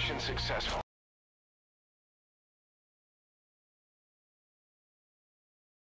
Mission successful.